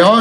Yeah.